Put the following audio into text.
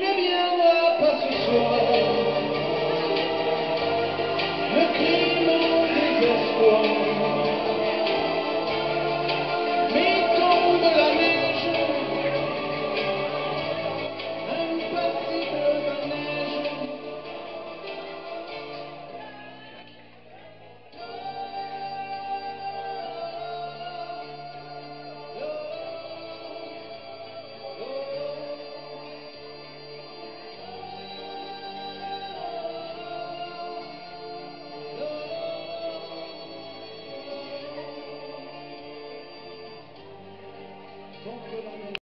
Juliana. Don't